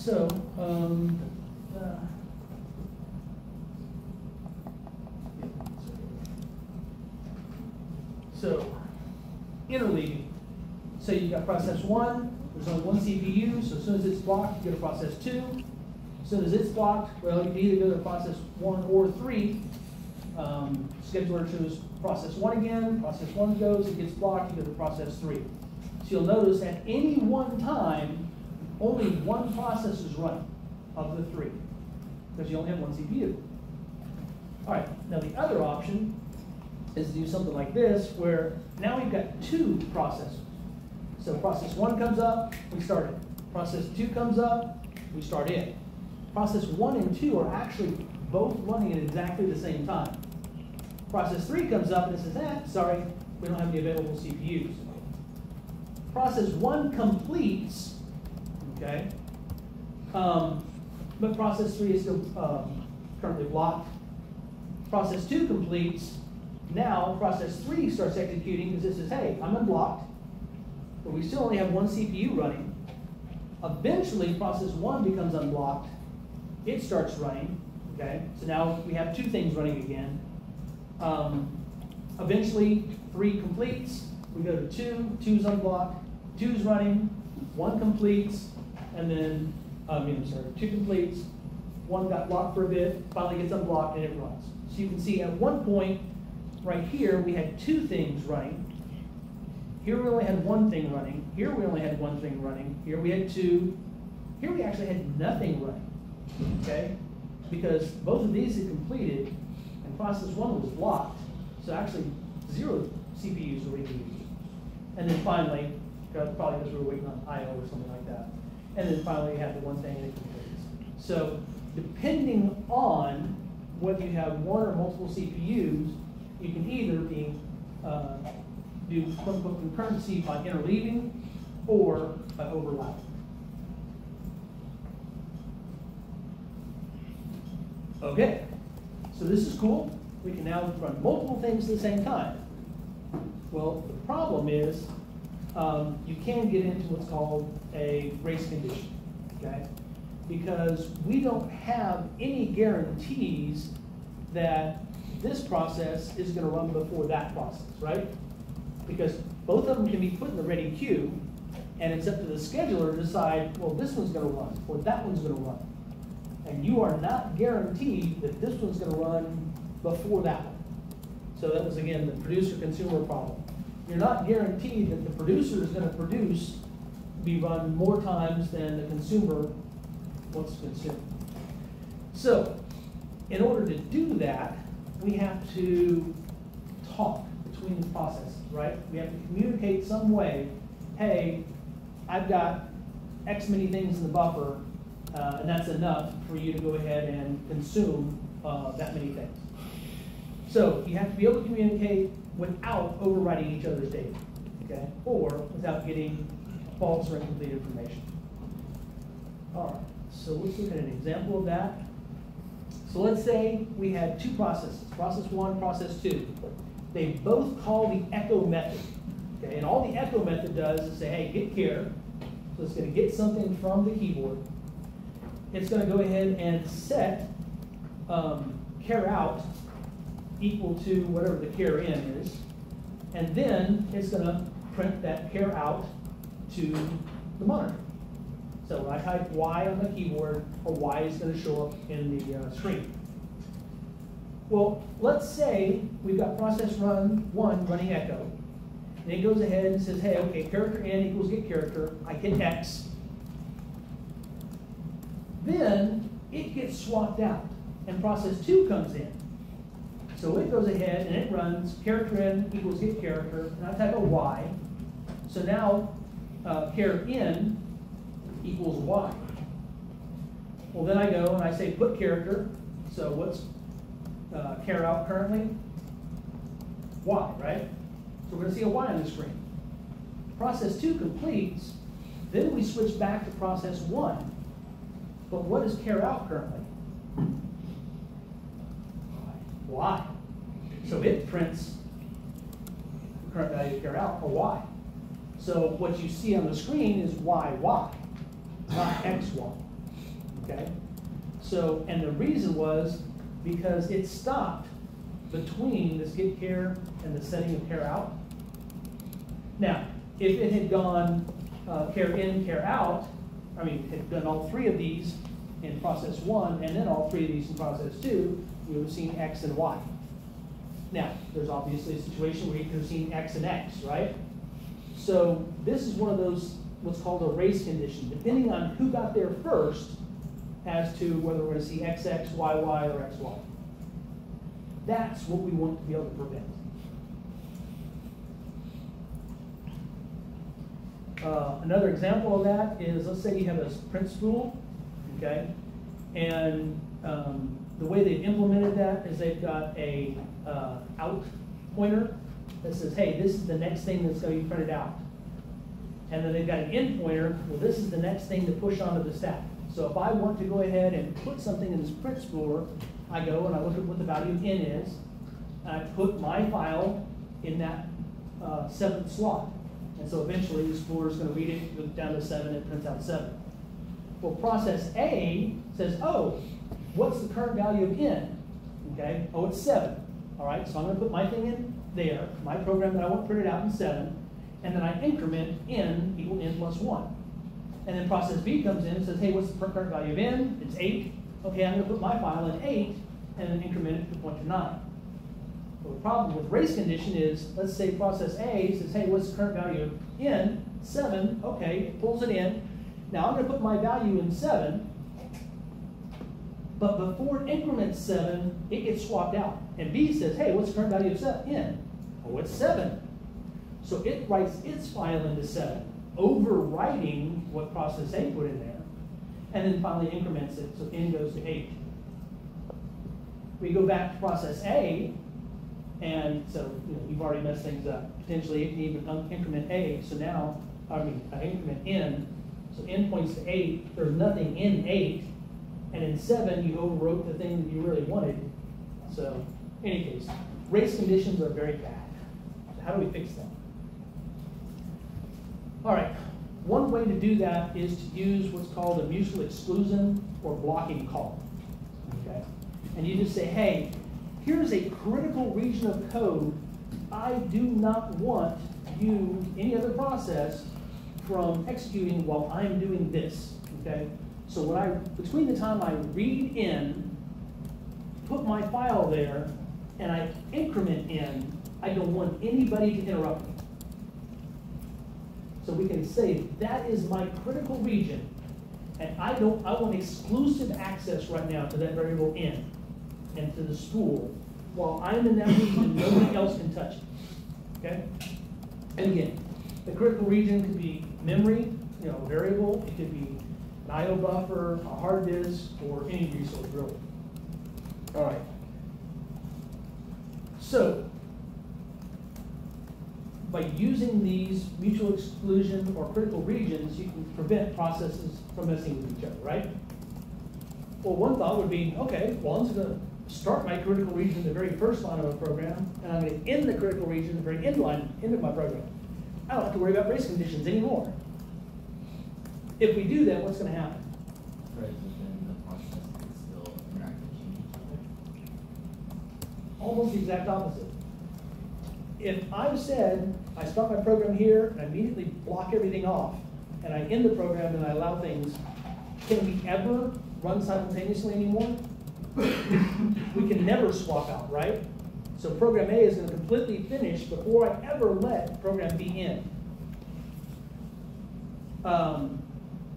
so, um, uh, so, interleaving. So you've got process one, there's only one CPU, so as soon as it's blocked, you go to process two. As soon as it's blocked, well, you can either go to process one or three. Um, scheduler chooses process one again, process one goes, it gets blocked, you go to process three. So you'll notice at any one time, only one process is running of the three, because you only have one CPU. All right, now the other option is to do something like this, where now we've got two processors. So process one comes up, we start it. Process two comes up, we start it. Process one and two are actually both running at exactly the same time. Process three comes up and it says, eh, sorry, we don't have any available CPUs. Process one completes, okay, um, but process three is still um, currently blocked. Process two completes, now process three starts executing because it says, hey, I'm unblocked, but we still only have one CPU running. Eventually, process one becomes unblocked, it starts running, okay? So now we have two things running again. Um, eventually, three completes, we go to two, two's unblocked, two's running, one completes, and then, I mean, I'm sorry, two completes, one got blocked for a bit, finally gets unblocked, and it runs. So you can see at one point, right here, we had two things running. Here we only had one thing running. Here we only had one thing running. Here we had two. Here we actually had nothing running, okay? Because both of these had completed, and process one was blocked. So actually, zero CPUs were being used. And then finally, probably because we were waiting on I/O or something like that. And then finally, you have the one thing it completes. So depending on whether you have one or multiple CPUs, you can either be uh, do quote unquote concurrency by interleaving or by overlapping. Okay, so this is cool. We can now run multiple things at the same time. Well, the problem is um, you can get into what's called a race condition, okay? Because we don't have any guarantees that this process is going to run before that process, right? Because both of them can be put in the ready queue, and it's up to the scheduler to decide, well, this one's going to run, or that one's going to run. And you are not guaranteed that this one's going to run before that one. So that was, again, the producer-consumer problem. You're not guaranteed that the producer is going to produce, be run more times than the consumer wants to consume. So, in order to do that, we have to talk between the processes, right? We have to communicate some way, hey, I've got X many things in the buffer, uh, and that's enough for you to go ahead and consume uh, that many things. So you have to be able to communicate without overwriting each other's data, okay? Or without getting false or incomplete information. All right, so let's look at an example of that. So let's say we had two processes, process one, process two. They both call the echo method. Okay, and all the echo method does is say, hey, get char. So it's going to get something from the keyboard. It's going to go ahead and set um, char out equal to whatever the char in is. And then it's going to print that char out to the monitor. So when I type Y on the keyboard, a Y is going to show up in the uh, screen. Well, let's say we've got process run one running echo. And it goes ahead and says, hey, okay, character n equals get character. I hit X. Then it gets swapped out, and process two comes in. So it goes ahead and it runs character n equals get character, and I type a Y. So now uh, char n equals y. Well, then I go and I say put character. So what's uh, char out currently? Y, right? So we're going to see a y on the screen. Process 2 completes. Then we switch back to process 1. But what is char out currently? Y. So it prints the current value of char out, a y. So what you see on the screen is y, y not xy. okay? So, and the reason was because it stopped between this get char and the setting of char out. Now, if it had gone uh, char in, char out, I mean, had done all three of these in process one and then all three of these in process two, we would have seen X and Y. Now, there's obviously a situation where you could have seen X and X, right? So this is one of those, what's called a race condition, depending on who got there first as to whether we're going to see XX, YY, or XY. That's what we want to be able to prevent. Uh, another example of that is, let's say you have a print spool, okay? And um, the way they've implemented that is they've got a uh, out pointer that says, hey, this is the next thing that's going to be printed out. And then they've got an in pointer, well, this is the next thing to push onto the stack. So if I want to go ahead and put something in this print spooler, I go and I look at what the value of n is, and I put my file in that uh, seventh slot. And so eventually the spooler is going to read it, go down to seven, it prints out seven. Well, process A says, oh, what's the current value of n? Okay, oh, it's seven. All right, so I'm going to put my thing in there, uh, my program that I want printed out in seven, and then I increment n equal n plus one. And then process B comes in and says, hey, what's the current value of n? It's eight. Okay, I'm going to put my file in eight and then increment it to point to nine. But the problem with race condition is, let's say process A says, hey, what's the current value of n? Seven. Okay, it pulls it in. Now I'm going to put my value in seven, but before it increments seven, it gets swapped out. And B says, hey, what's the current value of seven? n? Oh, it's seven. So it writes its file into seven, overwriting what process A put in there, and then finally increments it, so n goes to eight. We go back to process A, and so you know, you've already messed things up. Potentially it can even increment A, so now, I mean, I increment n, so n points to eight, there's nothing in eight, and in seven, you overwrote the thing that you really wanted. So, in any case, race conditions are very bad. How do we fix them? All right, one way to do that is to use what's called a mutual exclusion or blocking call. Okay? And you just say, hey, here's a critical region of code I do not want you, any other process, from executing while I'm doing this. Okay? So when I, between the time I read in, put my file there, and I increment in, I don't want anybody to interrupt me. So we can say that is my critical region, and I don't, I want exclusive access right now to that variable n and to the spool while I'm in that region, nobody else can touch it. Okay? And again, the critical region could be memory, you know, variable, it could be an IO buffer, a hard disk, or any resource really. All right. So, by using these mutual exclusion or critical regions, you can prevent processes from messing with each other, right? Well, one thought would be, okay, well, I'm just going to start my critical region the very first line of a program, and I'm to end the critical region the very end line, end of my program. I don't have to worry about race conditions anymore. If we do that, what's going to happen? Right, but then the process can still interact and change each other. Almost the exact opposite. If I've said, I start my program here and I immediately block everything off, and I end the program and I allow things, can we ever run simultaneously anymore? we can never swap out, right? So program A is going to completely finish before I ever let program B in. Um,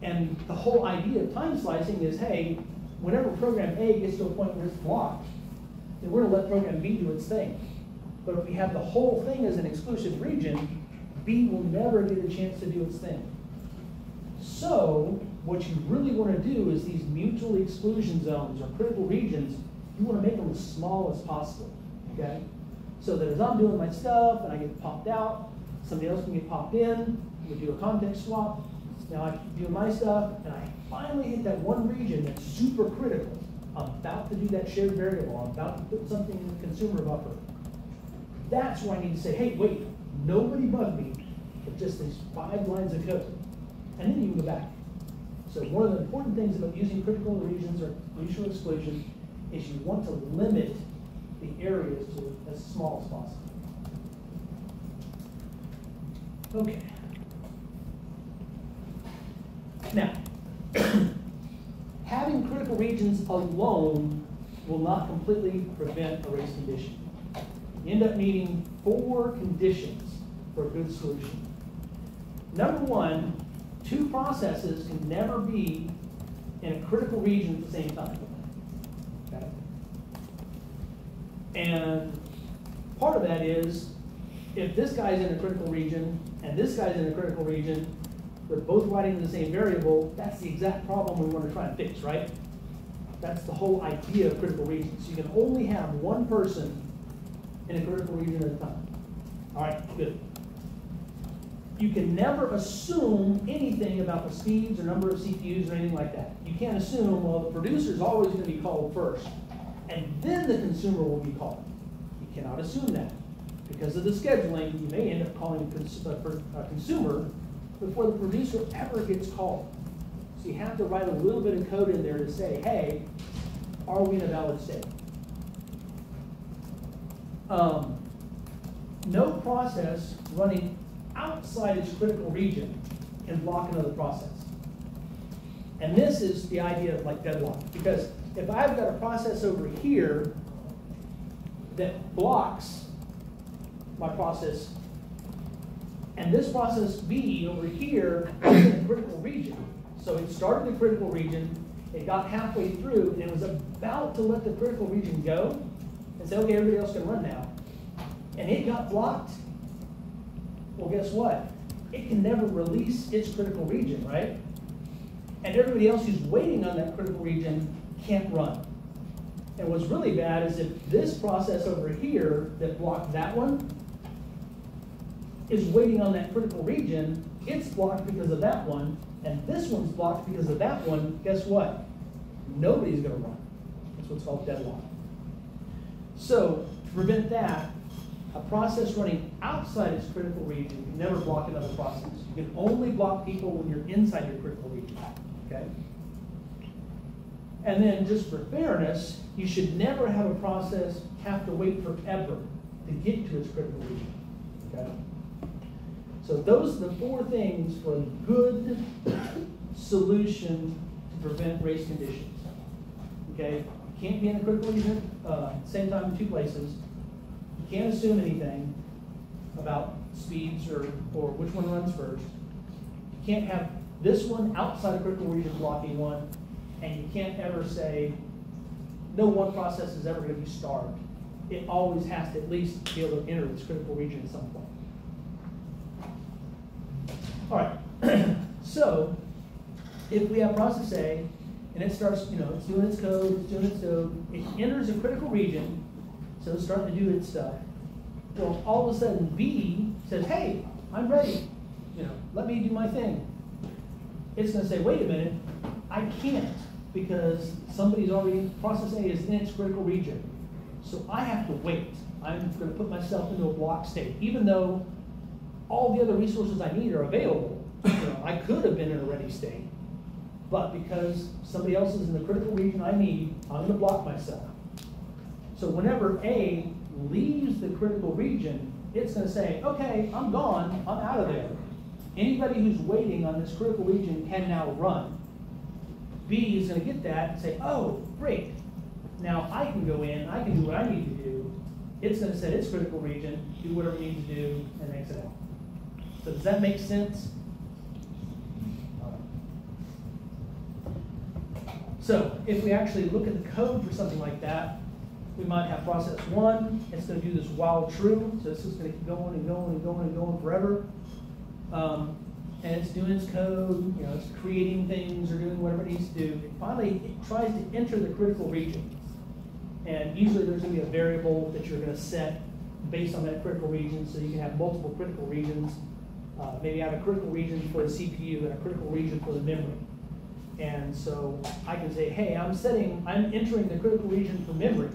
and the whole idea of time slicing is, hey, whenever program A gets to a point where it's blocked, then we're going to let program B do its thing. But if we have the whole thing as an exclusive region, B will never get a chance to do its thing. So what you really want to do is these mutual exclusion zones or critical regions, you want to make them as small as possible, okay? So that as I'm doing my stuff and I get popped out, somebody else can get popped in, we do a context swap, now I doing my stuff, and I finally hit that one region that's super critical. I'm about to do that shared variable, I'm about to put something in the consumer buffer. That's where I need to say, hey, wait, nobody bug me for just these five lines of code. And then you can go back. So one of the important things about using critical regions or mutual exclusion is you want to limit the areas to as small as possible. Okay. Now, having critical regions alone will not completely prevent a race condition. You end up needing four conditions for a good solution. Number one, two processes can never be in a critical region at the same time. Okay? And part of that is if this guy's in a critical region and this guy's in a critical region, they're both writing the same variable, that's the exact problem we want to try and fix, right? That's the whole idea of critical regions. You can only have one person in a critical region at a time. All right, good. You can never assume anything about the speeds or number of CPUs or anything like that. You can't assume, well, the producer is always going to be called first, and then the consumer will be called. You cannot assume that. Because of the scheduling, you may end up calling cons- uh, a consumer before the producer ever gets called. So you have to write a little bit of code in there to say, hey, are we in a valid state? Um, no process running outside its critical region can block another process. And this is the idea of like deadlock. Because if I've got a process over here that blocks my process, and this process B over here is in the critical region. So it started the critical region, it got halfway through, and it was about to let the critical region go and say, okay, everybody else can run now. And it got blocked. Well, guess what? It can never release its critical region, right? And everybody else who's waiting on that critical region can't run. And what's really bad is if this process over here that blocked that one is waiting on that critical region, it's blocked because of that one, and this one's blocked because of that one, guess what? Nobody's going to run. That's what's called deadlock. So, to prevent that, a process running outside its critical region can never block another process. You can only block people when you're inside your critical region. Okay? And then, just for fairness, you should never have a process have to wait forever to get to its critical region. Okay? So those are the four things for a good solution to prevent race conditions. Okay? You can't be in a critical region uh, same time in two places. You can't assume anything about speeds or, or which one runs first. You can't have this one outside of critical region blocking one, and you can't ever say no one process is ever going to be starved. It always has to at least be able to enter this critical region at some point. All right, so if we have process A, and it starts, you know, it's doing its code, it's doing its code, it enters a critical region, so it's starting to do its stuff. Well, all of a sudden B says, hey, I'm ready, you know, let me do my thing. It's gonna say, wait a minute, I can't, because somebody's already, process A is in its critical region. So I have to wait. I'm gonna put myself into a block state, even though all the other resources I need are available. You know, I could have been in a ready state, but because somebody else is in the critical region I need, I'm going to block myself. So whenever A leaves the critical region, it's going to say, okay, I'm gone, I'm out of there. Anybody who's waiting on this critical region can now run. B is going to get that and say, oh, great. Now I can go in, I can do what I need to do. It's going to set its critical region, do whatever it needs to do, and exit out. So does that make sense? So if we actually look at the code for something like that, we might have process one, it's going to do this while true, so this is going to keep going and going and going and going forever. Um, and it's doing its code, you know, it's creating things or doing whatever it needs to do. And finally, it tries to enter the critical region. And usually there's going to be a variable that you're going to set based on that critical region, so you can have multiple critical regions. Uh, maybe I have a critical region for the CPU and a critical region for the memory. And so I can say, hey, I'm setting, I'm entering the critical region for memory.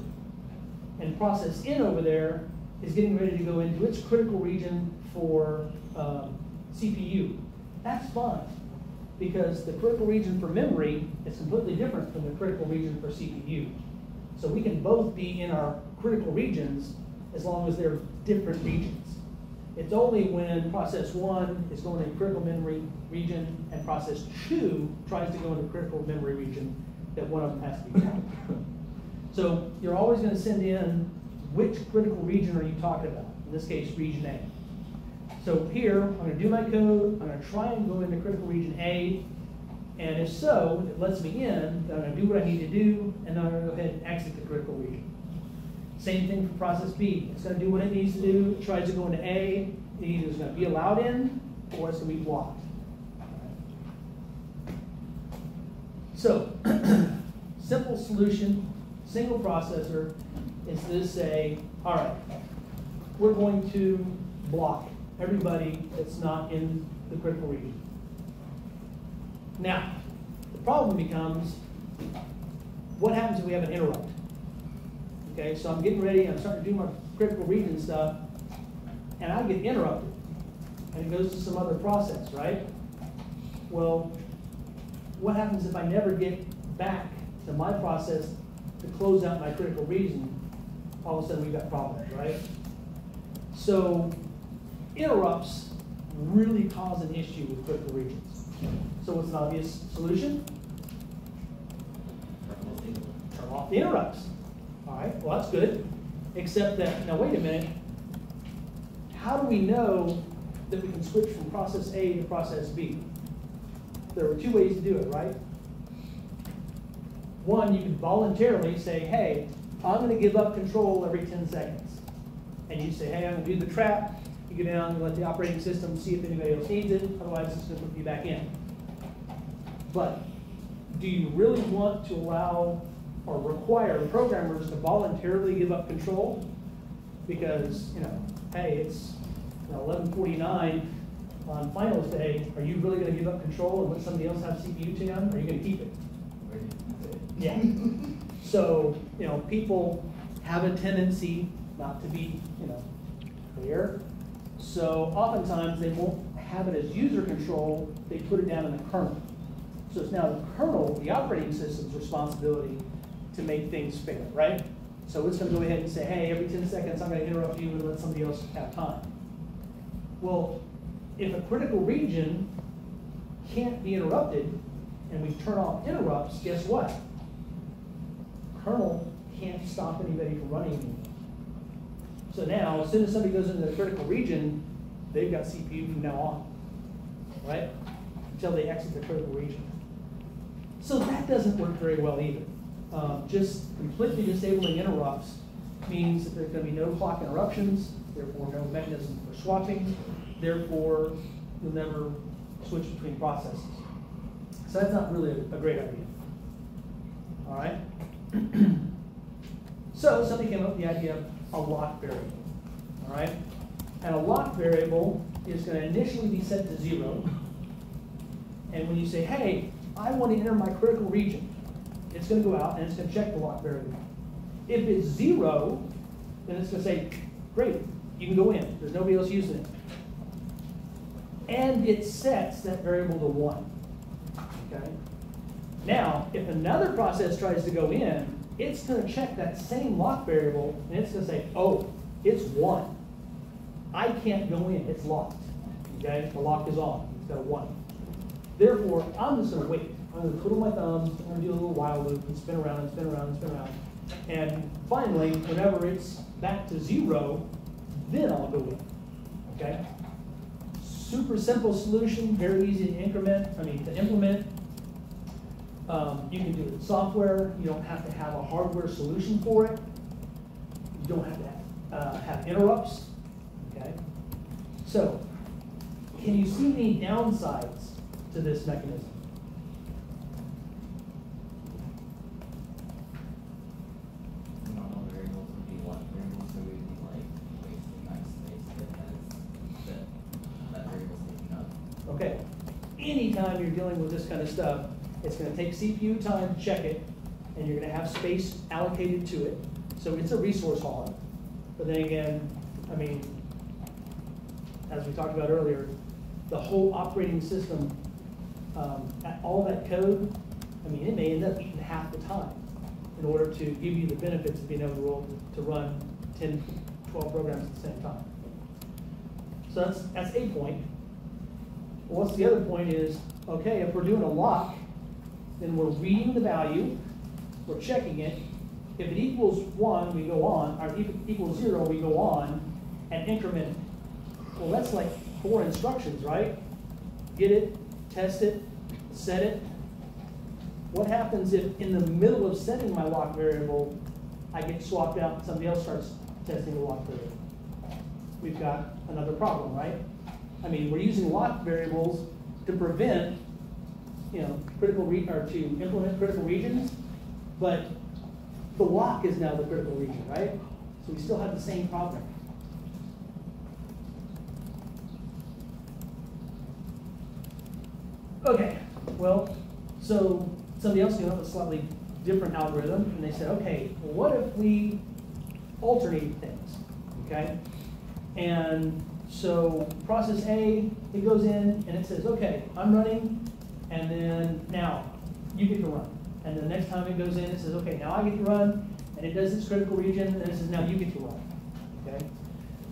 And process in over there is getting ready to go into its critical region for um, CPU. That's fine. because the critical region for memory is completely different from the critical region for CPU. So we can both be in our critical regions as long as they're different regions. It's only when process one is going in critical memory region and process two tries to go into critical memory region that one of them has to be counted. So you're always going to send in which critical region are you talking about? In this case, region A. So here, I'm going to do my code, I'm going to try and go into critical region A, and if so, it lets me in, I'm going to do what I need to do, and then I'm going to go ahead and exit the critical region. Same thing for process B. It's going to do what it needs to do, it tries to go into A, it either is going to be allowed in, or it's going to be blocked. So, simple solution, single processor, is to say, all right, we're going to block everybody that's not in the critical region. Now, the problem becomes, what happens if we have an interrupt? Okay, so I'm getting ready, I'm starting to do my critical region stuff, and I get interrupted, and it goes to some other process, right? Well, what happens if I never get back to my process to close out my critical region? All of a sudden, we've got problems, right? So, interrupts really cause an issue with critical regions. So, what's an obvious solution? Turn off the interrupts. All right, well, that's good. Except that, now wait a minute. How do we know that we can switch from process A to process B? There are two ways to do it, right? One, you can voluntarily say, hey, I'm going to give up control every 10 seconds. And you say, hey, I'm going to do the trap. You go down and let the operating system see if anybody else needs it. Otherwise, it's going to put you back in. But do you really want to allow or require programmers to voluntarily give up control? Because, you know, hey, it's you know, 1149 on finals day. Are you really going to give up control and let somebody else have CPU time? Or are you going to keep it? Yeah. So, you know, people have a tendency not to be, you know, clear. So oftentimes they won't have it as user control, they put it down in the kernel. So it's now the kernel, the operating system's responsibility to make things fair, right? So it's going to go ahead and say, hey, every 10 seconds I'm going to interrupt you and let somebody else have time. Well, if a critical region can't be interrupted and we turn off interrupts, guess what? Kernel can't stop anybody from running anymore. So now, as soon as somebody goes into the critical region, they've got CPU from now on, right? Until they exit the critical region. So that doesn't work very well either. Um, just completely disabling interrupts means that there's going to be no clock interruptions, therefore no mechanism for swapping, therefore you'll never switch between processes. So that's not really a, a great idea. All right? so somebody came up with the idea of a lock variable. All right? And a lock variable is going to initially be set to zero. And when you say, hey, I want to enter my critical region, it's going to go out and it's going to check the lock variable. If it's zero, then it's going to say, great, you can go in. There's nobody else using it. And it sets that variable to one. Okay? Now, if another process tries to go in, it's going to check that same lock variable and it's going to say, oh, it's one. I can't go in, it's locked. Okay, the lock is on, it's got a one. Therefore, I'm just going to wait. I'm going to twiddle my thumbs, I'm going to do a little while loop and spin around and spin around and spin around. And finally, whenever it's back to zero, then I'll go in. Okay? Super simple solution, very easy to increment, I mean to implement. Um, you can do it in software. You don't have to have a hardware solution for it. You don't have to have, uh, have interrupts. Okay. So, can you see any downsides to this mechanism? Normal variables would be what variables, so we'd be like wasting that space that has, that, that variable's taking up. Okay. Anytime you're dealing with this kind of stuff, it's going to take CPU time to check it, and you're going to have space allocated to it. So it's a resource hog. But then again, I mean, as we talked about earlier, the whole operating system um, all that code, I mean, it may end up eating half the time in order to give you the benefits of being able to roll, to run 10, 12 programs at the same time. So that's, that's a point. What's the other point is, okay, if we're doing a lock, then we're reading the value, we're checking it. If it equals one, we go on, or if it equals zero, we go on and increment. Well, that's like four instructions, right? Get it, test it, set it. What happens if in the middle of setting my lock variable, I get swapped out and somebody else starts testing the lock variable? We've got another problem, right? I mean, we're using lock variables to prevent, you know, critical re, or to implement critical regions, but the lock is now the critical region, right? So we still have the same problem. Okay, well, so somebody else came up with a slightly different algorithm, and they said, okay, well, what if we alternate things, okay? And so process A, it goes in and it says, okay, I'm running, and then now you get to run. And the next time it goes in, it says, okay, now I get to run, and it does its critical region, and it says, now you get to run, okay?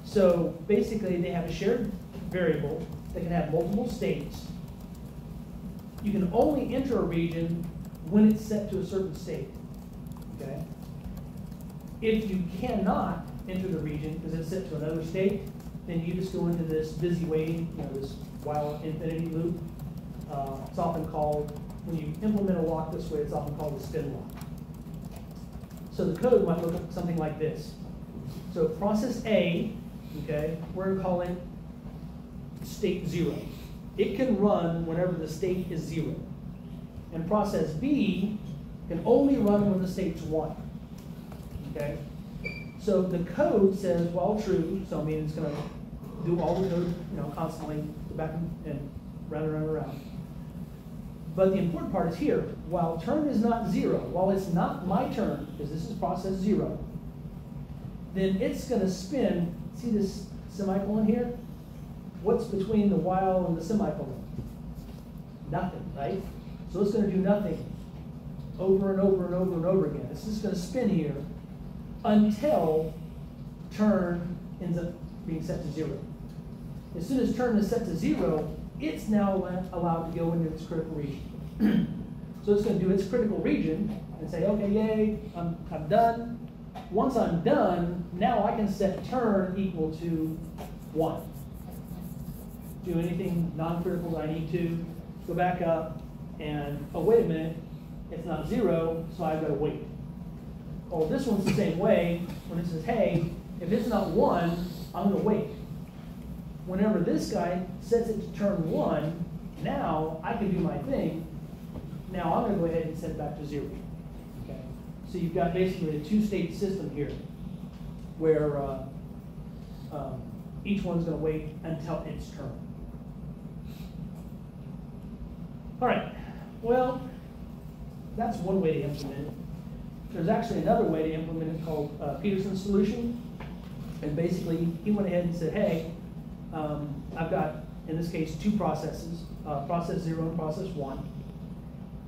So basically, they have a shared variable that can have multiple states, you can only enter a region when it's set to a certain state. Okay? If you cannot enter the region because it's set to another state, then you just go into this busy waiting, you know, this while infinity loop. Uh, it's often called, when you implement a lock this way, it's often called a spin lock. So the code might look something like this. So process A, okay, we're going to call it state zero it can run whenever the state is zero. And process B can only run when the state's one. Okay? So the code says, while true, so I mean it's gonna do all the code, you know, constantly, go back and, round and round and round. But the important part is here, while turn is not zero, while it's not my turn, because this is process zero, then it's gonna spin, see this semicolon here? what's between the while and the semicolon? Nothing, right? So it's going to do nothing over and over and over and over again. It's just going to spin here until turn ends up being set to zero. As soon as turn is set to zero, it's now allowed to go into its critical region. so it's going to do its critical region and say, okay, yay, I'm, I'm done. Once I'm done, now I can set turn equal to 1 do anything non-critical that I need to, go back up, and, oh, wait a minute, it's not zero, so I've got to wait. Oh, this one's the same way, when it says, hey, if it's not one, I'm going to wait. Whenever this guy sets it to turn one, now I can do my thing. Now I'm going to go ahead and set it back to zero. Okay? So you've got basically a two-state system here, where uh, um, each one's going to wait until its turn. All right, well, that's one way to implement it. There's actually another way to implement it called uh, Peterson's solution. And basically, he went ahead and said, hey, um, I've got, in this case, two processes, uh, process zero and process one.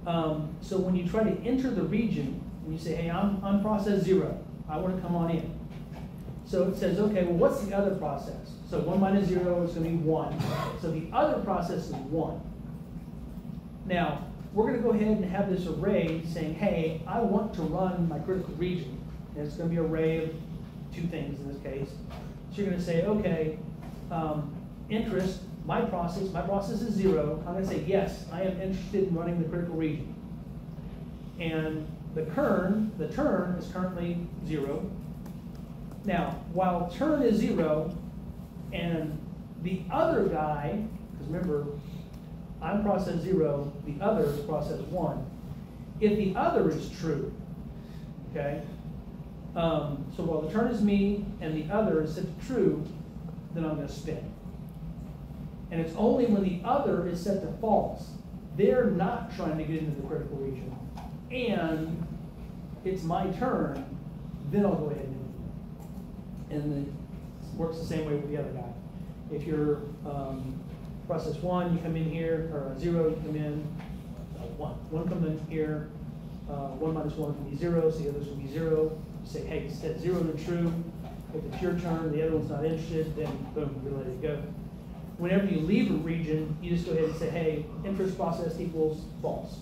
Um, so when you try to enter the region, and you say, hey, I'm on process zero, I want to come on in. So it says, okay, well, what's the other process? So one minus zero is going to be one. So the other process is one. Now, we're going to go ahead and have this array saying, hey, I want to run my critical region. And it's going to be an array of two things in this case. So you're going to say, okay, um, interest, my process, my process is zero. I'm to say, yes, I am interested in running the critical region. And the kern, the turn is currently zero. Now, while turn is zero, and the other guy, because remember, I'm process zero, the other is process one. If the other is true, okay, um, so while the turn is me and the other is true, then I'm going to spin. And it's only when the other is set to false, they're not trying to get into the critical region, and it's my turn, then I'll go ahead and do it. And it works the same way with the other guy. If you're um, process one, you come in here, or zero, you come in, uh, one. One come in here, uh, one minus one can be zero, so the others will be zero. You say, hey, set zero to true. If it's your turn, the other one's not interested, then boom, you let it go. Whenever you leave a region, you just go ahead and say, hey, interest process equals false.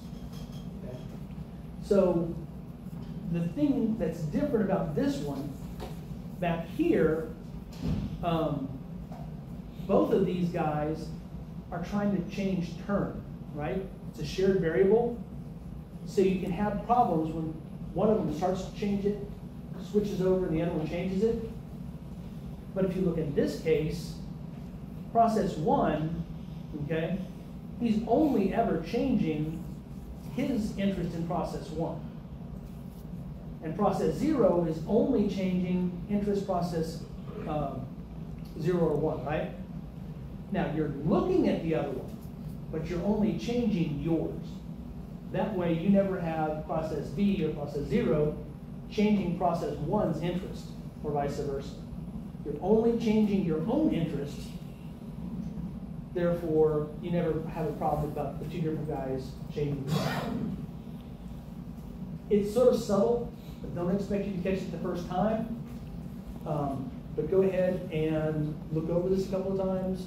Okay? So the thing that's different about this one, back here, um, both of these guys are trying to change term, right? It's a shared variable, so you can have problems when one of them starts to change it, switches over, and the other one changes it. But if you look in this case, process one, okay, he's only ever changing his interest in process one. And process zero is only changing interest process um, zero or one, right? Now, you're looking at the other one, but you're only changing yours. That way, you never have process B or process zero changing process one's interest, or vice versa. You're only changing your own interest. Therefore, you never have a problem about the two different guys changing. It's sort of subtle, but don't expect you to catch it the first time. Um, but go ahead and look over this a couple of times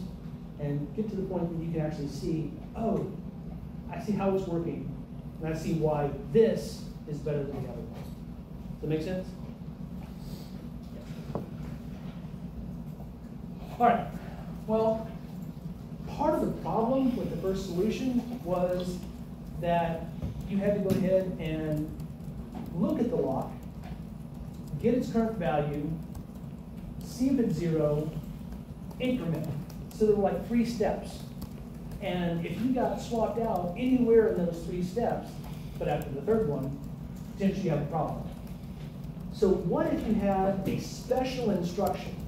and get to the point where you can actually see, oh, I see how it's working, and I see why this is better than the other one. Does that make sense? All right. Well, part of the problem with the first solution was that you had to go ahead and look at the lock, get its current value, see if it's zero, increment. So there were like three steps. And if you got swapped out anywhere in those three steps, but after the third one, potentially you have a problem. So what if you had a special instruction?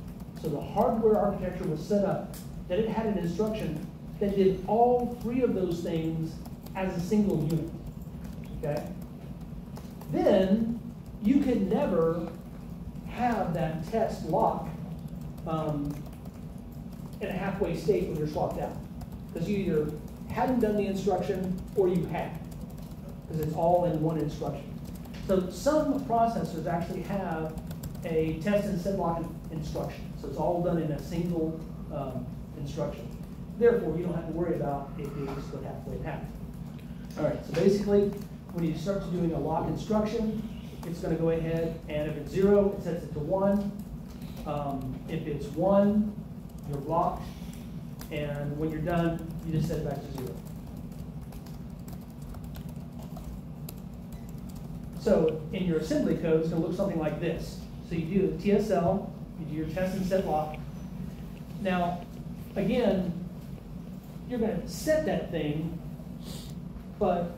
So the hardware architecture was set up that it had an instruction that did all three of those things as a single unit. Okay? Then you could never have that test lock um, in a halfway state when you're swapped out. Because you either hadn't done the instruction or you had. Because it's all in one instruction. So some processors actually have a test and set lock instruction. So it's all done in a single um, instruction. Therefore, you don't have to worry about it being split halfway in half. All right, so basically, when you start doing a lock instruction, it's going to go ahead and if it's zero, it sets it to one. Um, if it's one, you're blocked. And when you're done, you just set it back to zero. So in your assembly code, it's going to look something like this. So you do TSL, you do your test and set lock. Now, again, you're going to set that thing, but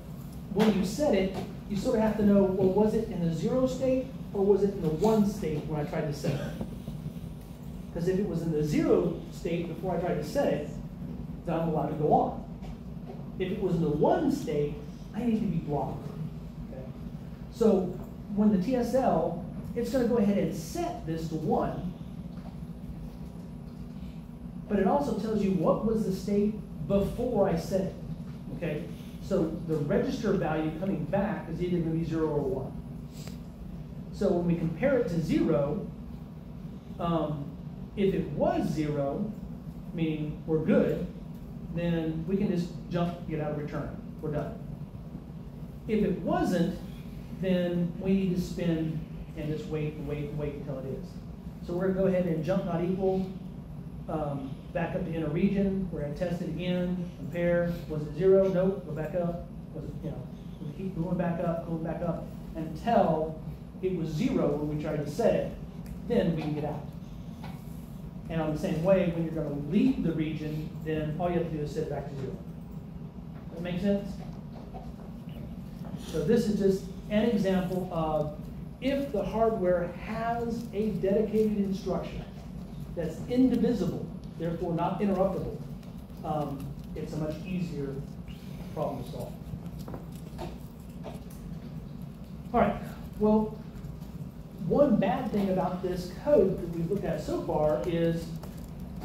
when you set it, you sort of have to know, well, was it in the zero state or was it in the one state when I tried to set it? Because if it was in the zero state before I tried to set it, then I'm allowed to go on. If it was in the one state, I need to be blocked. Okay? So when the TSL, it's going to go ahead and set this to one, but it also tells you what was the state before I set it. Okay? So the register value coming back is either going to be zero or one. So when we compare it to zero, um, if it was zero, meaning we're good, then we can just jump, get out of return. We're done. If it wasn't, then we need to spin and just wait and wait and wait until it is. So we're going to go ahead and jump not equal, um, back up to inner region. We're going to test it again, compare. Was it zero? Nope. Go back up. Was it, you know, we keep going back up, going back up until it was zero when we tried to set it. Then we can get out. And on the same way, when you're going to leave the region, then all you have to do is set it back to zero. That make sense? So this is just an example of if the hardware has a dedicated instruction that's indivisible, therefore not interruptible, um, it's a much easier problem to solve. All right, well, one bad thing about this code that we've looked at so far is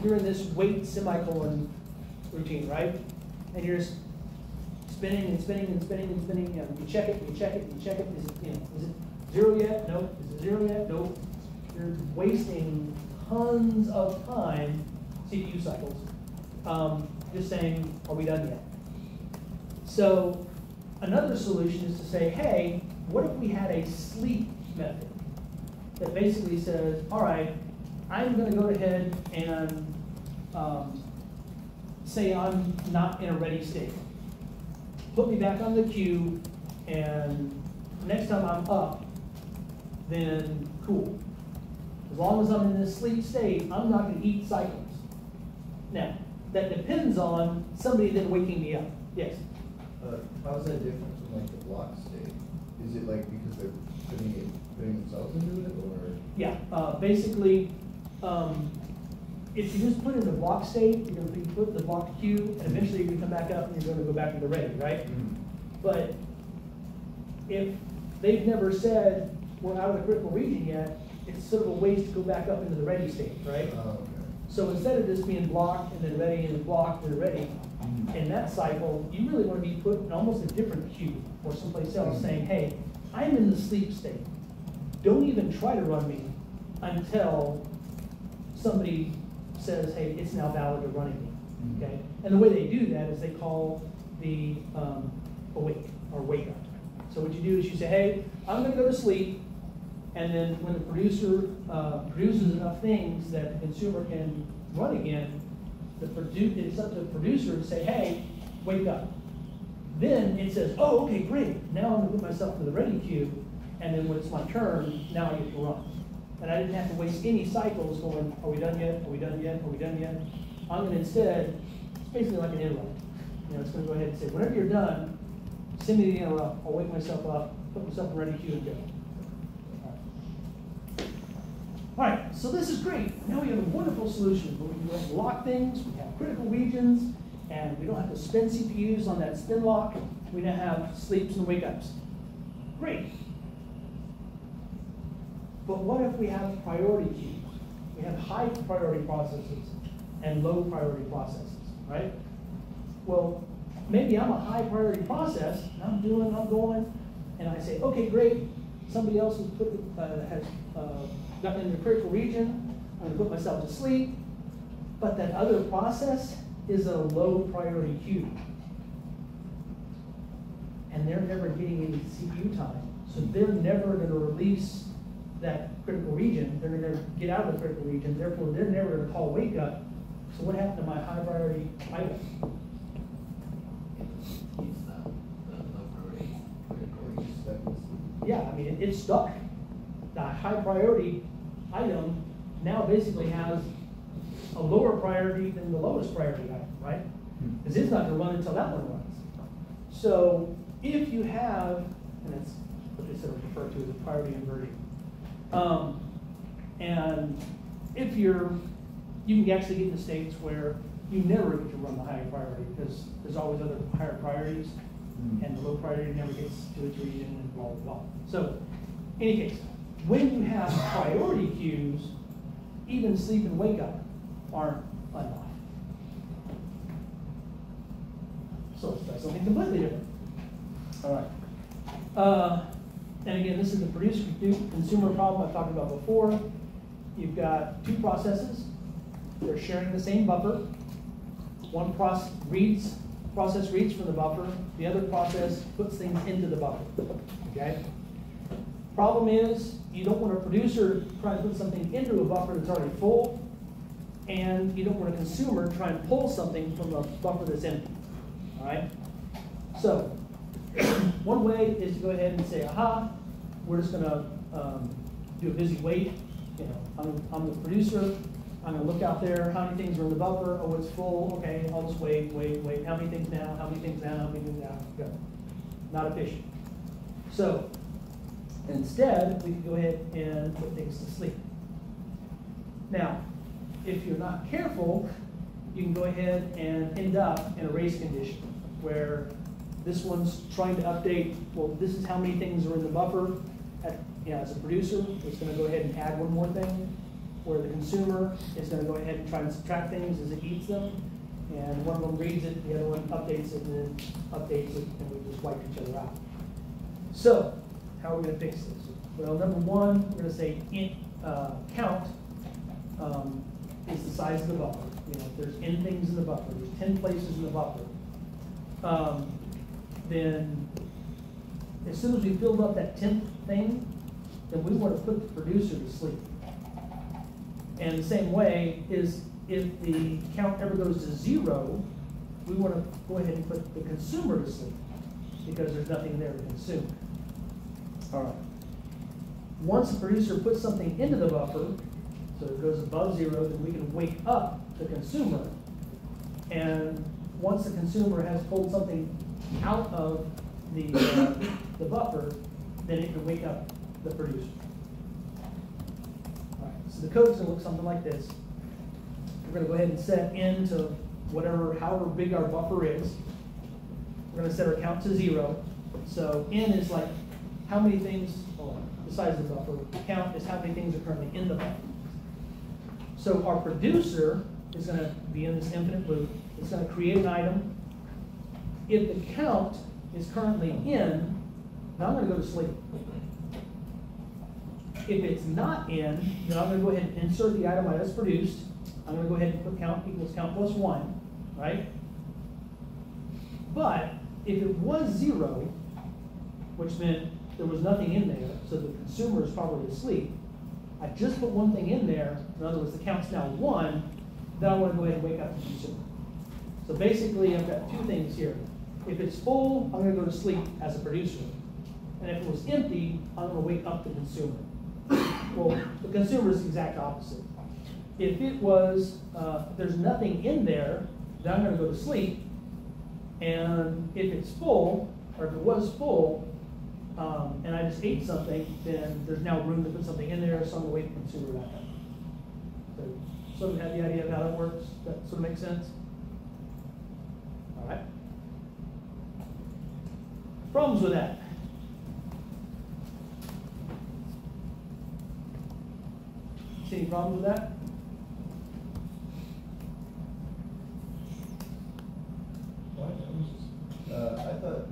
you're in this wait semicolon routine, right? And you're just spinning and spinning and spinning and spinning, you know, you check it, you check it, you check it, is it, you know, is it zero yet? No. Is it zero yet? No. You're wasting tons of time, CPU cycles, um, just saying, are we done yet? So another solution is to say, hey, what if we had a sleep method that basically says, all right, I'm gonna go ahead and, um, say I'm not in a ready state. Put me back on the queue, and next time I'm up, then cool. As long as I'm in this sleep state, I'm not gonna eat cycles. Now, that depends on somebody then waking me up. Yes? Uh, how's that different from like the block state? Is it like because they're putting it, putting themselves into it, or? Yeah, uh, basically, um, if you just put in the block state, you're gonna be put in the block queue, and eventually you're gonna come back up and you're gonna go back to the ready, right? But if they've never said, we're out of the critical region yet, it's sort of a waste to go back up into the ready state, right? Oh, okay. So instead of just being blocked and then ready and blocked and ready, mm-hmm. in that cycle, you really wanna be put in almost a different queue or someplace else mm-hmm. saying, hey, I'm in the sleep state. Don't even try to run me until somebody says, hey, it's now valid to running me, mm-hmm. okay? And the way they do that is they call the, um, awake or wake up. So what you do is you say, hey, I'm gonna go to sleep, and then when the producer, uh, produces enough things that the consumer can run again, the produ, it's up to the producer to say, hey, wake up. Then it says, oh, okay, great, now I'm gonna put myself in the ready queue, and then when it's my turn, now I get to run. And I didn't have to waste any cycles going, are we done yet, are we done yet, are we done yet? I'm gonna instead, it's basically like an interrupt. You know, it's gonna go ahead and say, whenever you're done, send me the interrupt, I'll wake myself up, put myself in ready queue and go. All right, so this is great. Now we have a wonderful solution where we can lock things, we have critical regions, and we don't have to spin CPUs on that spin lock. We now have sleeps and wake ups. Great. But what if we have priority queues? We have high priority processes and low priority processes, right? Well, maybe I'm a high priority process, and I'm doing, I'm going, and I say, okay, great. Somebody else has put, uh, has, uh, gotten in the critical region, I'm gonna put myself to sleep. But that other process is a low priority queue. And they're never getting any CPU time, so they're never gonna release that critical region, they're gonna get out of the critical region, therefore they're never gonna call wake up. So what happened to my high priority item? Use the, the low priority critical Or you just stuck in sleep? Yeah, I mean, it- it's stuck. The high priority item now basically has a lower priority than the lowest priority item, right? Because it's not gonna run until that one runs. So if you have, and that's what they sort of refer to as a priority inverting. Um, and if you're, you can actually get into states where you never get to run the higher priority because there's always other higher priorities and the low priority never gets to its region and blah, blah, blah. So, any case, when you have priority queues, even sleep and wake up aren't unlocked. So try something completely different. All right. Uh, and again, this is the producer consumer problem I talked about before. You've got two processes. They're sharing the same buffer. One process reads, process reads from the buffer. The other process puts things into the buffer. Okay? Problem is, you don't want a producer trying to put something into a buffer that's already full, and you don't want a consumer trying to pull something from a buffer that's empty. All right? So, one way is to go ahead and say, aha, we're just gonna um, do a busy wait. You know, I'm, I'm the producer. I'm gonna look out there. How many things are in the buffer? Oh, it's full. Okay, I'll just wait, wait, wait. How many things now? How many things now? How many things now? Go. Not efficient. So, instead, we can go ahead and put things to sleep. Now, if you're not careful, you can go ahead and end up in a race condition where this one's trying to update, well, this is how many things are in the buffer. At, you know, as a producer, it's gonna go ahead and add one more thing, where the consumer is gonna go ahead and try and subtract things as it eats them. And one of them reads it, the other one updates it, and then updates it, and we just wipe each other out. So, how are we gonna fix this? Well, number one, we're gonna say int, uh, count, um, is the size of the buffer. You know, if there's n things in the buffer, there's ten places in the buffer. Um, then, as soon as we filled up that tenth thing, then we wanna put the producer to sleep. And the same way is if the count ever goes to zero, we wanna go ahead and put the consumer to sleep, because there's nothing there to consume. All right. Once the producer puts something into the buffer, so it goes above zero, then we can wake up the consumer. And once the consumer has pulled something out of the, uh, the buffer, then it can wake up the producer. Alright, so the code's gonna look something like this. We're gonna go ahead and set n to whatever, however big our buffer is. We're gonna set our count to zero. So n is like how many things, hold on, the size of the buffer. Count is how many things are currently in the buffer. So our producer is gonna be in this infinite loop. It's gonna create an item. If the count is currently in, now I'm gonna go to sleep. If it's not in, then I'm gonna go ahead and insert the item I just produced. I'm gonna go ahead and put count equals count plus one, right? But if it was zero, which meant there was nothing in there, so the consumer is probably asleep, I just put one thing in there, in other words, the count's now one, then I wanna go ahead and wake up the consumer. So basically, I've got two things here. If it's full, I'm gonna go to sleep as a producer. And if it was empty, I'm gonna wake up the consumer. Well, the consumer is the exact opposite. If it was, uh, there's nothing in there, then I'm gonna go to sleep. And if it's full, or if it was full, um, and I just ate something, then there's now room to put something in there, so I'm gonna wake the consumer back up. So, some have the idea of how that works? That sort of makes sense? All right. Problems with that? See any problems with that? What? Uh, I thought,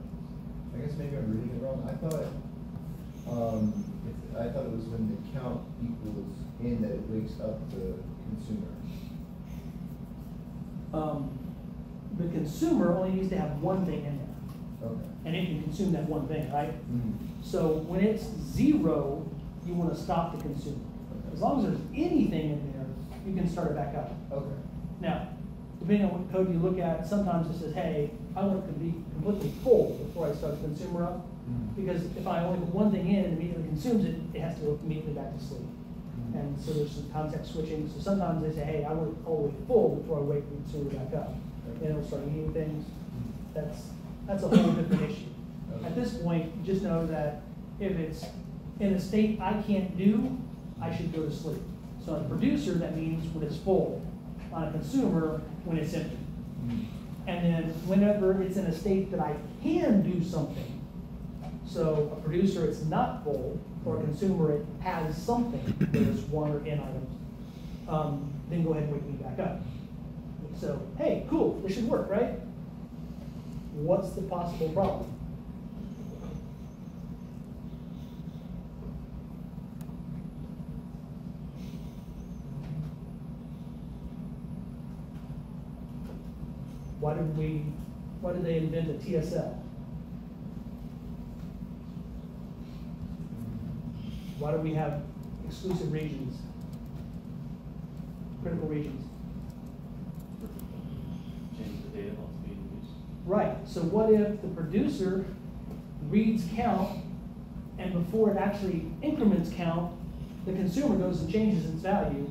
maybe I'm reading it wrong, I thought, um, I thought it was when the count equals in that it wakes up the consumer. Um, the consumer only needs to have one thing in there, Okay. and it can consume that one thing, right? Mhm. So when it's zero, you wanna stop the consumer. As long as there's anything in there, you can start it back up. Okay. Now, depending on what code you look at, sometimes it says, hey, I want it to be completely full before I start the consumer up. Mhm. Because if I only put one thing in and immediately consumes it, it has to go immediately back to sleep. Mhm. And so there's some context switching, so sometimes they say, hey, I want it all the way full before I wake the consumer back up. Then it'll start eating things, that's, that's a whole different issue. At this point, just know that if it's in a state I can't do, I should go to sleep. So on a producer, that means when it's full. On a consumer, when it's empty. And then whenever it's in a state that I can do something, so a producer, it's not full, or a consumer, it has something, there's one or n items, um, then go ahead and wake me back up. So, hey, cool, this should work, right? What's the possible problem? Why did we, why did they invent a TSL? Why do we have exclusive regions? Critical regions? change the data that's being used. Right, so what if the producer reads count, and before it actually increments count, the consumer goes and changes its value,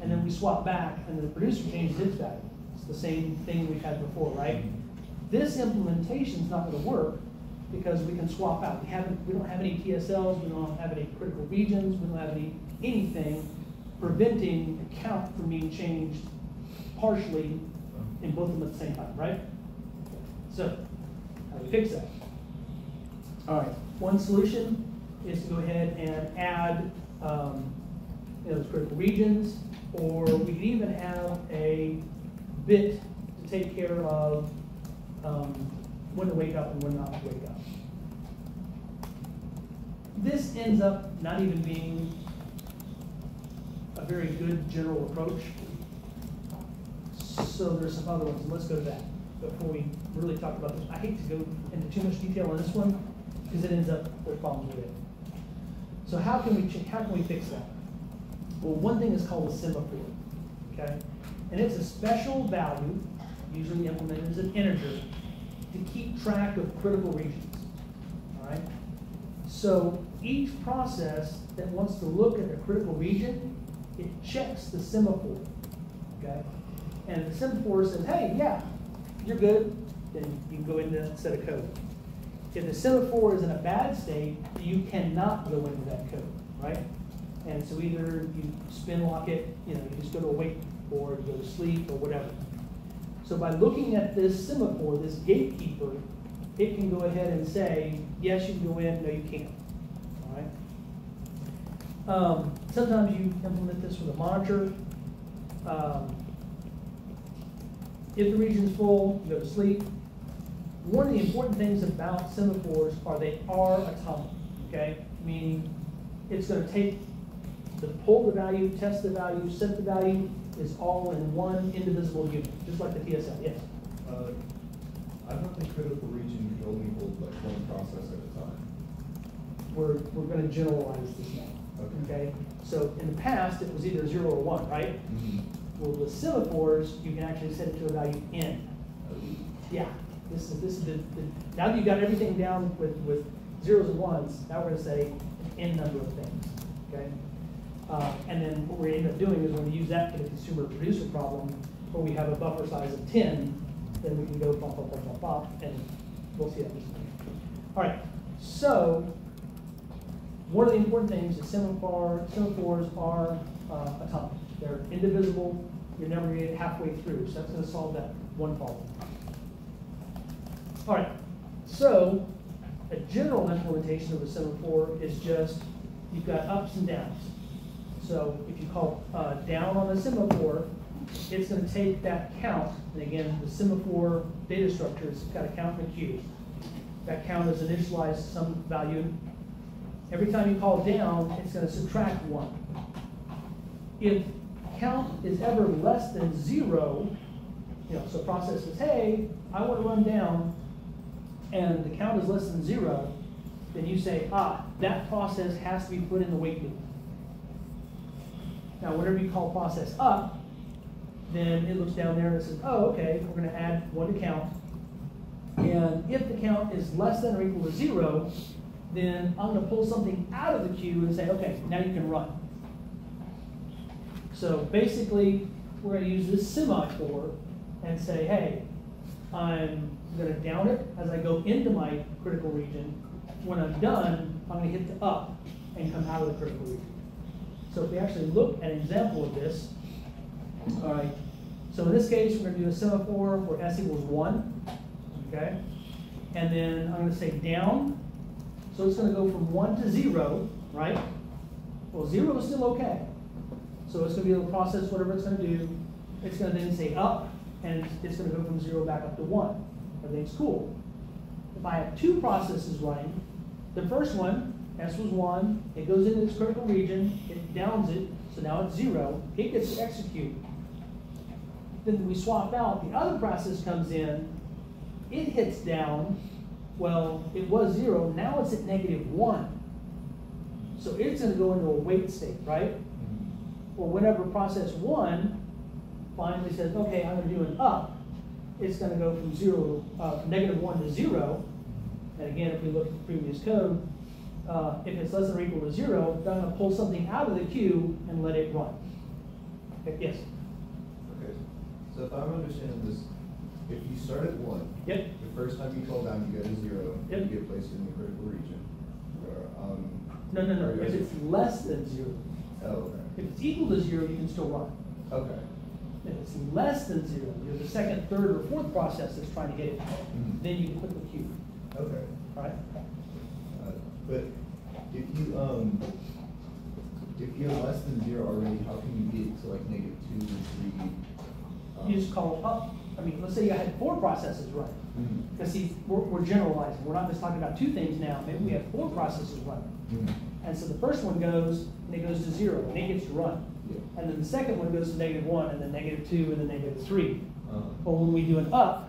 and then we swap back, and the producer changes its value? The same thing we've had before, right? This implementation is not gonna work, because we can swap out. We haven't, we don't have any TSLs, we don't have any critical regions, we don't have any, anything preventing the count from being changed partially in both of them at the same time, right? So, how do we fix that? All right, one solution is to go ahead and add, um, those critical regions, or we could even have a bit to take care of, um, when to wake up and when not to wake up. This ends up not even being a very good general approach. So there's some other ones, and let's go to that before we really talk about this. I hate to go into too much detail on this one, because it ends up with problems with it. So how can we, how can we fix that? Well, one thing is called a semaphore, okay? And it's a special value, usually implemented as an integer, to keep track of critical regions, all right? So each process that wants to look at a critical region, it checks the semaphore, okay? And the semaphore says, hey, yeah, you're good, then you go into that set of code. If the semaphore is in a bad state, you cannot go into that code, right? And so either you spin lock it, you know, you just go to a wait, or go to sleep, or whatever. So by looking at this semaphore, this gatekeeper, it can go ahead and say, yes, you can go in, no, you can't, all right? Um, sometimes you implement this with a monitor. Um, if the region's full, you go to sleep. One of the important things about semaphores are they are atomic, okay? Meaning, it's gonna take, the pull the value, test the value, set the value, is all in one indivisible unit, just like the TSL, yes? Uh, I thought the critical region could only hold like one process at a time. We're, we're gonna generalize this now, Okay. okay? So in the past, it was either zero or one, right? Well, with semaphores, you can actually set it to a value n. Yeah, this is, this is the, the, now that you've got everything down with, with zeros and ones, now we're gonna say an n number of things, okay? Uh, and then what we end up doing is when we use that for the consumer producer problem, where we have a buffer size of ten, then we can go bump, bump, bump, bump, bump, and we'll see that in. All right, so, one of the important things is semaphore, semaphores are, uh, atomic. They're indivisible, you're never gonna get halfway through, so that's gonna solve that one problem. All right, so, a general implementation of a semaphore is just, you've got ups and downs. So if you call, uh, down on the semaphore, it's gonna take that count, and again, the semaphore data structure has got a count in a queue. That count is initialized to some value. Every time you call down, it's gonna subtract one. If count is ever less than zero, you know, so process says, hey, I wanna run down, and the count is less than zero, then you say, ah, that process has to be put in the wait loop. Now, whenever you call process up, then it looks down there and it says, oh, okay, we're gonna add one to count. And if the count is less than or equal to zero, then I'm gonna pull something out of the queue and say, okay, now you can run. So basically, we're gonna use this semaphore and say, hey, I'm gonna down it as I go into my critical region. When I'm done, I'm gonna hit the up and come out of the critical region. So if we actually look at an example of this, all right, so in this case, we're gonna do a semaphore where S equals one, okay? And then I'm gonna say down, so it's gonna go from one to zero, right? Well, zero is still okay. So it's gonna be able to process whatever it's gonna do. It's gonna then say up, and it's gonna go from zero back up to one. Everything's cool. If I have two processes running, the first one, S was one, it goes into its critical region, it downs it, so now it's zero, it gets to execute. Then we swap out, the other process comes in, it hits down, well, it was zero, now it's at negative one. So it's gonna go into a wait state, right? Or whenever process one finally says, okay, I'm gonna do an up, it's gonna go from zero, uh, from negative one to zero. And again, if we look at the previous code, uh, if it's less than or equal to zero, I'm gonna pull something out of the queue and let it run. Okay, Yes, Okay, so if I'm understanding this, if you start at one. Yep. The first time you call down, you get a zero. Yep. You get placed in the critical region. Or, um. no, no, no, if it's less than zero, Oh, if it's equal to zero, you can still run. okay, okay. If it's less than zero, you're the second, third, or fourth process that's trying to get it, Mhm. then you can put the queue, Okay. all right? Uh, But if you, um, if you're less than zero already, how can you get to like negative two, or three? um, You just call up, I mean, let's say you had four processes running. Because see, we're, we're generalizing, we're not just talking about two things now, maybe we have four processes running. Mhm. And so the first one goes, and it goes to zero, and it gets to run. Yeah. And then the second one goes to negative one, and then negative two, and then negative three. Uh-huh. Well, when we do an up,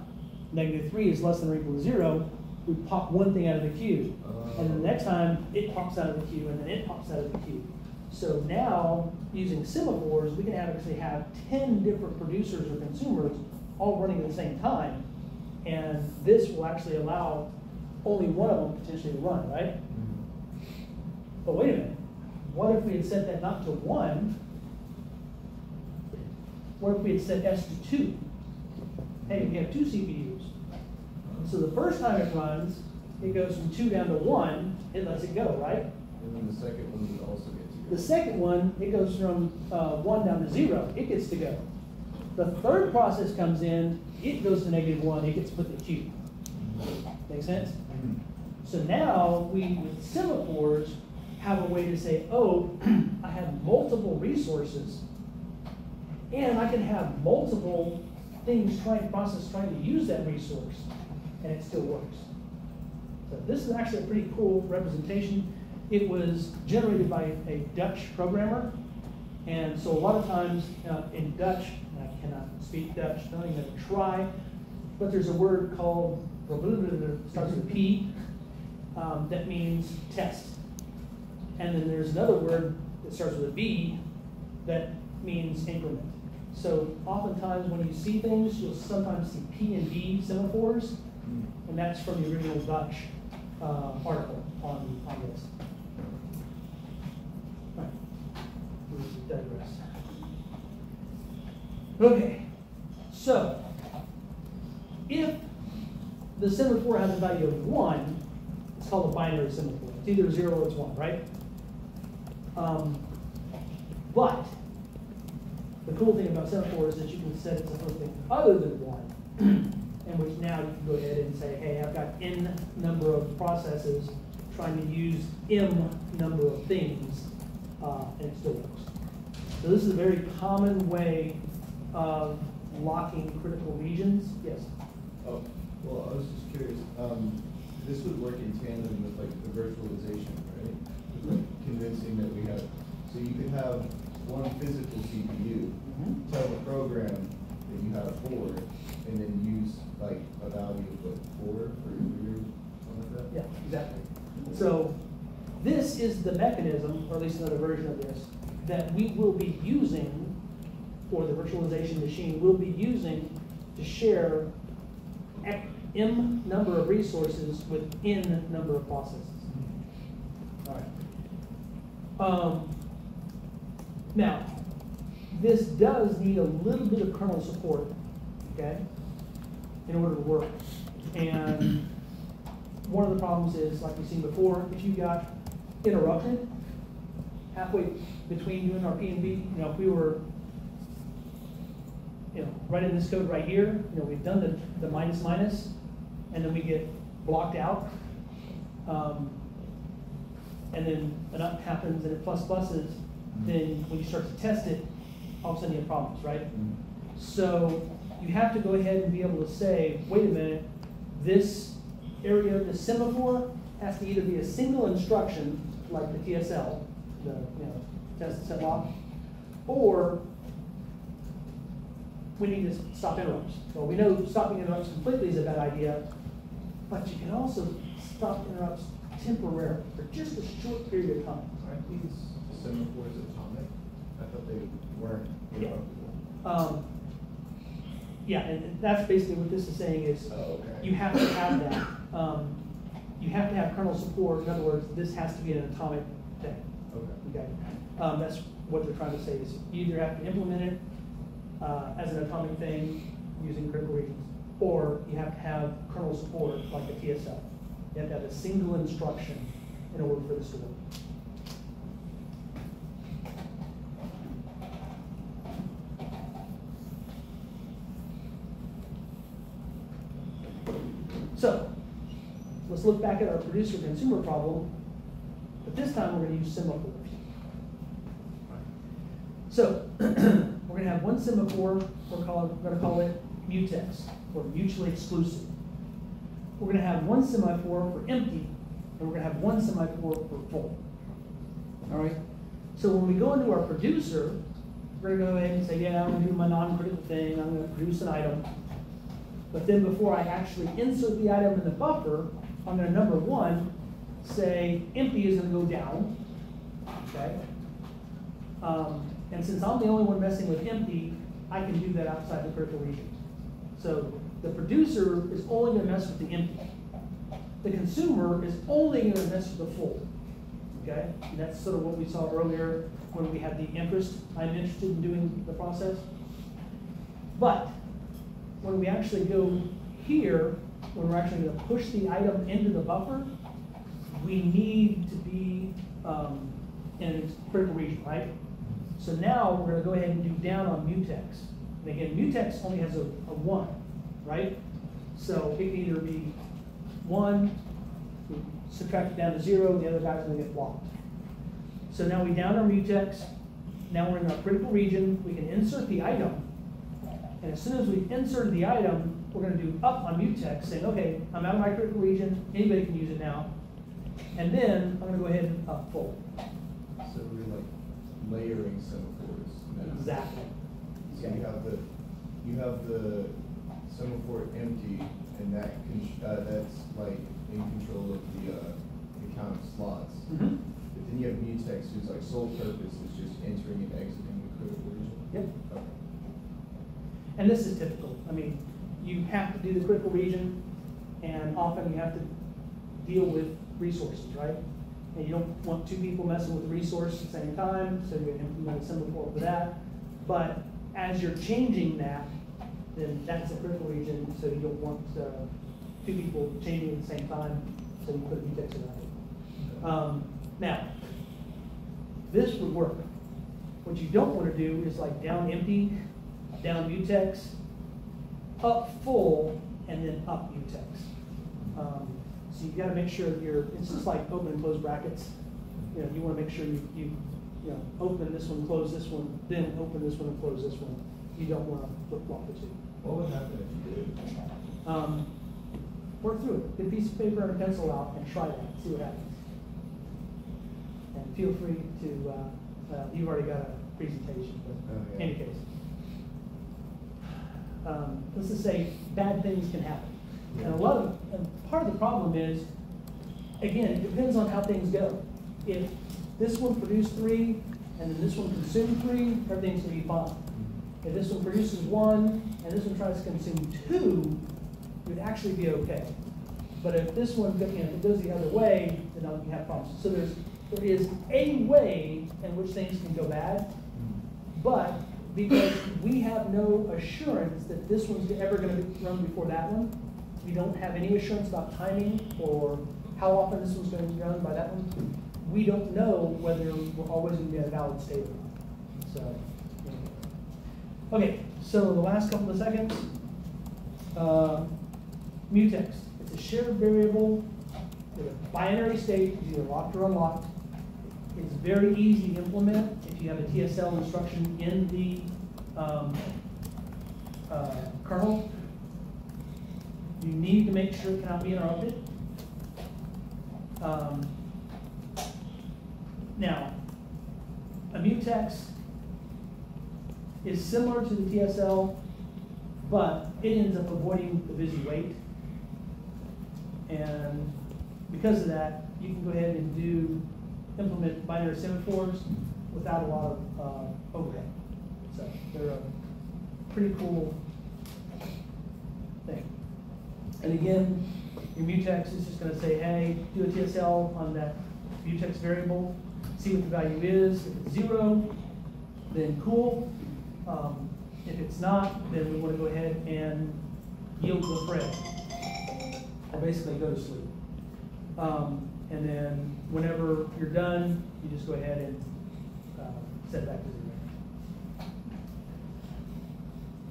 negative three is less than or equal to zero, we pop one thing out of the queue. And the next time, it pops out of the queue, and then it pops out of the queue. So now, using semaphores, we can actually have ten different producers or consumers all running at the same time. And this will actually allow only one of them potentially to run, right? Mhm. But wait a minute, what if we had set that not to one? What if we had set S to two? Hey, we have two CPUs. So the first time it runs, it goes from two down to one, it lets it go, right? And then the second one also get to go. The second one, it goes from uh, one down to zero, it gets to go. The third process comes in, it goes to negative one, it gets put in the queue. Make sense? Mhm. So now we, with semaphores, have a way to say, oh, I have multiple resources. And I can have multiple things trying, process trying to use that resource, and it still works. So this is actually a pretty cool representation. It was generated by a Dutch programmer. And so a lot of times uh, in Dutch, and I cannot speak Dutch, don't even try, but there's a word called, starts with P, um, that means test. And then there's another word that starts with a V that means increment. So oftentimes when you see things, you'll sometimes see P and V semaphores. And that's from the original Dutch uh, article on, on this. Right. Digress. Okay, so if the semaphore has a value of one, it's called a binary semaphore. It's either zero or it's one, right? Um, but the cool thing about semaphore is that you can set it to something other than one, in which now you can go ahead and say, hey, I've got n number of processes trying to use m number of things, uh, and it still works. So this is a very common way of locking critical regions. Yes. Oh, well, I was just curious, um, this would work in tandem with like the virtualization, right? With, Like convincing that we have, so you could have one physical CPU, Mhm. tell the program that you have four, and then use like a value of what, four for your, something like that? Yeah, exactly. So this is the mechanism, or at least another version of this, that we will be using, or the virtualization machine will be using to share M number of resources with N number of processes. All right. Um, now, this does need a little bit of kernel support, okay, in order to work. And one of the problems is, like we've seen before, if you got interrupted halfway between doing our P and V, you know, if we were, you know, running this code right here, you know, we've done the, the minus minus, and then we get blocked out. Um, and then an up happens and it plus pluses, then when you start to test it, all of a sudden you have problems, right? Mhm. So you have to go ahead and be able to say, wait a minute, this area, of the semaphore has to either be a single instruction, like the TSL, the, you know, test set lock, or we need to stop interrupts. Well, we know stopping interrupts completely is a bad idea, but you can also stop interrupts temporarily for just a short period of time. Aren't these semaphores atomic? I thought they weren't Yeah. Um, yeah, and that's basically what this is saying is, Oh, okay. you have to have that. Um, you have to have kernel support, in other words, this has to be an atomic thing, Okay. okay? Um, that's what they're trying to say, is you either have to implement it, uh, as an atomic thing using critical regions, or you have to have kernel support like a TSL. You have to have a single instruction in order for this to work. So, let's look back at our producer-consumer problem, but this time we're gonna use semaphores. So, we're gonna have one semaphore, we're calling, we're gonna call it mutex, or mutually exclusive. We're gonna have one semaphore for empty, and we're gonna have one semaphore for full. All right? So when we go into our producer, we're gonna go ahead and say, yeah, I'm gonna do my non-critical thing, I'm gonna produce an item. But then before I actually insert the item in the buffer, I'm gonna, number one, say empty is gonna go down, okay? Um, and since I'm the only one messing with empty, I can do that outside the critical region. So the producer is only gonna mess with the empty. The consumer is only gonna mess with the full. Okay? And that's sort of what we saw earlier when we had the interest, I'm interested in doing the process. But when we actually go here, when we're actually gonna push the item into the buffer, we need to be, um, in a critical region, right? So now we're gonna go ahead and do down on mutex. And again, mutex only has a, a one, right? So it can either be one, we subtract it down to zero, and the other guy's gonna get blocked. So now we down our mutex, now we're in our critical region, we can insert the item. And as soon as we insert the item, we're gonna do up on mutex, saying, okay, I'm out of my critical region, anybody can use it now. And then I'm gonna go ahead and up full. So we're like layering semaphores now. Exactly. So you have the, you have the semaphore empty, and that can, uh, that's like in control of the, uh, the count of slots. Mhm. But then you have mutex, whose like sole purpose is just entering and exiting the critical region. Yep. Okay. And this is typical. I mean, you have to do the critical region, and often you have to deal with resources, right? And you don't want two people messing with the resource at the same time, so you implement a semaphore for that. But as you're changing that, then that's a critical region, so you don't want, uh, two people changing at the same time, so you put a mutex around it. Um, now, this would work. What you don't wanna do is like down empty, down mutex, up full, and then up mutex. Um, so you've gotta make sure you're, it's just like open and close brackets. You know, you wanna make sure you, you, you know, open this one, close this one, then open this one and close this one. You don't wanna flip flop the two. What would happen if you did? Um, work through it, get a piece of paper and a pencil out and try that, see what happens. And feel free to, uh, uh, you've already got a presentation, Oh, but in any case. Um, let's just say bad things can happen. And a lot of, and part of the problem is, again, it depends on how things go. If this one produced three, and then this one consumed three, everything's gonna be fine. If this one produces one, and this one tries to consume two, it would actually be okay. But if this one, go- you know, if it goes the other way, then you have problems. So there's, there is a way in which things can go bad, but because we have no assurance that this one's ever gonna be run before that one, we don't have any assurance about timing or how often this one's gonna be run by that one, we don't know whether we're always gonna be at a valid state or not. So. Okay, so the last couple of seconds. Uh, mutex, it's a shared variable with a binary state, either locked or unlocked. It's very easy to implement if you have a TSL instruction in the, um, uh, kernel. You need to make sure it cannot be interrupted. Um, now, a mutex is similar to the TSL, but it ends up avoiding the busy wait. And because of that, you can go ahead and do, implement binary semaphores without a lot of, uh, overhead. So they're a pretty cool thing. And again, your mutex is just gonna say, hey, do a TSL on that mutex variable, see what the value is. If it's zero, then cool. Um, if it's not, then we wanna go ahead and yield to the thread. Or basically go to sleep. Um, and then whenever you're done, you just go ahead and, uh, set back to zero.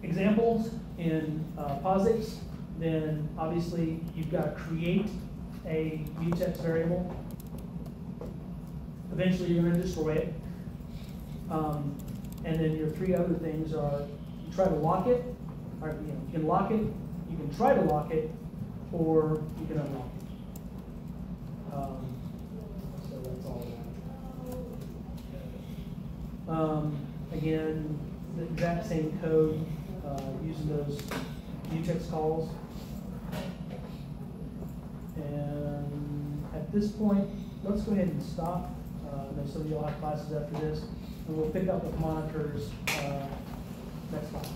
Examples in, uh, POSIX, then obviously you've got to create a mutex variable. Eventually, you're gonna destroy it. Um, and then your three other things are, you try to lock it, or, you know, you can lock it, you can try to lock it, or you can unlock it. Um, so that's all that. Um, again, the exact same code, uh, using those Mutex calls. And at this point, let's go ahead and stop. Uh, I know some of y'all have classes after this, and we'll pick up with monitors, uh, next class.